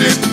it